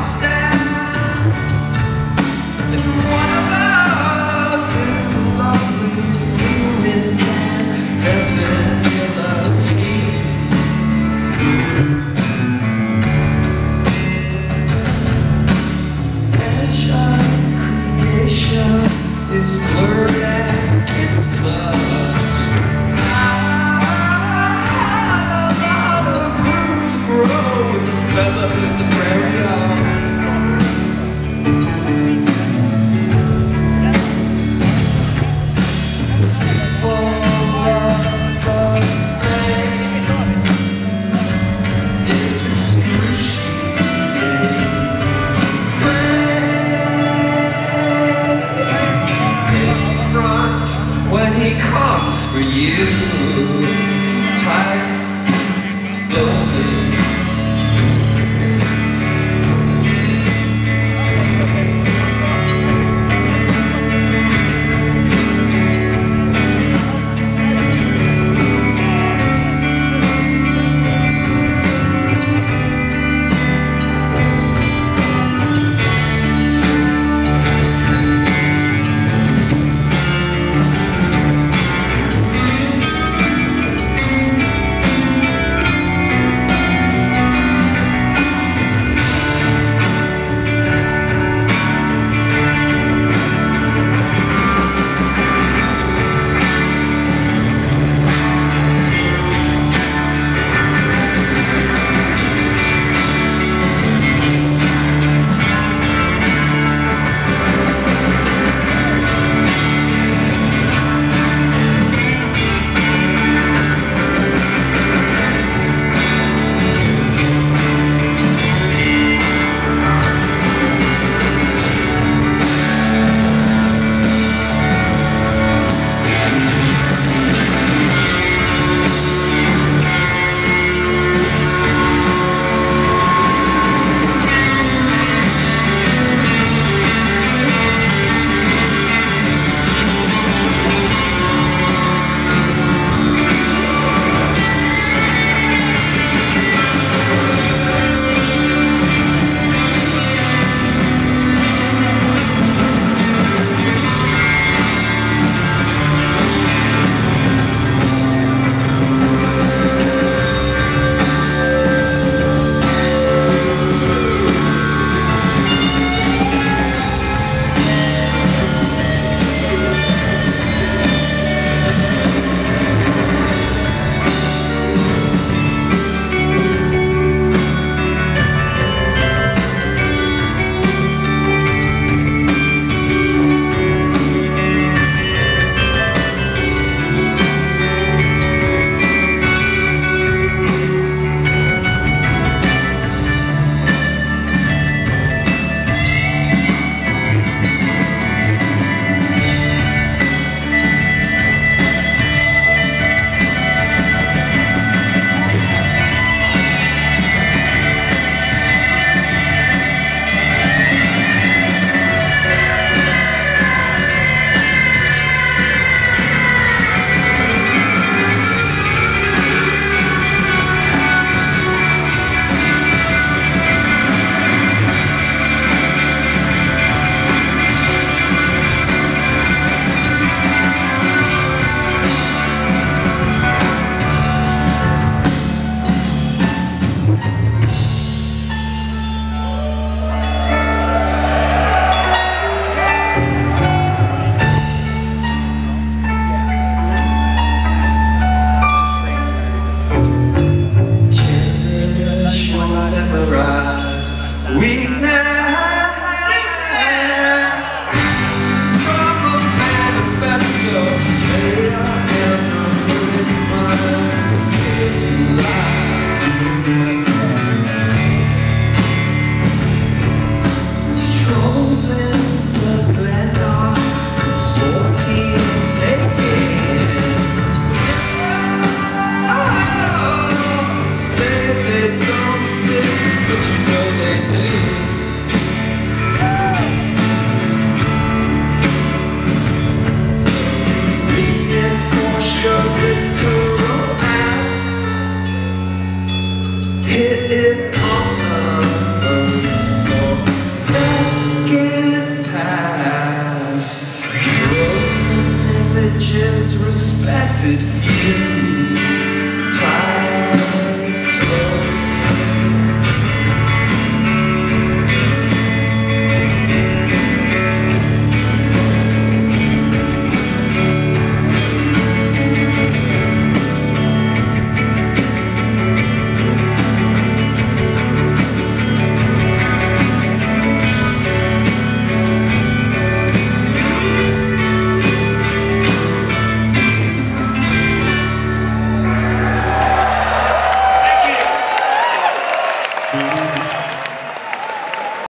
cigar you. We religions respected few.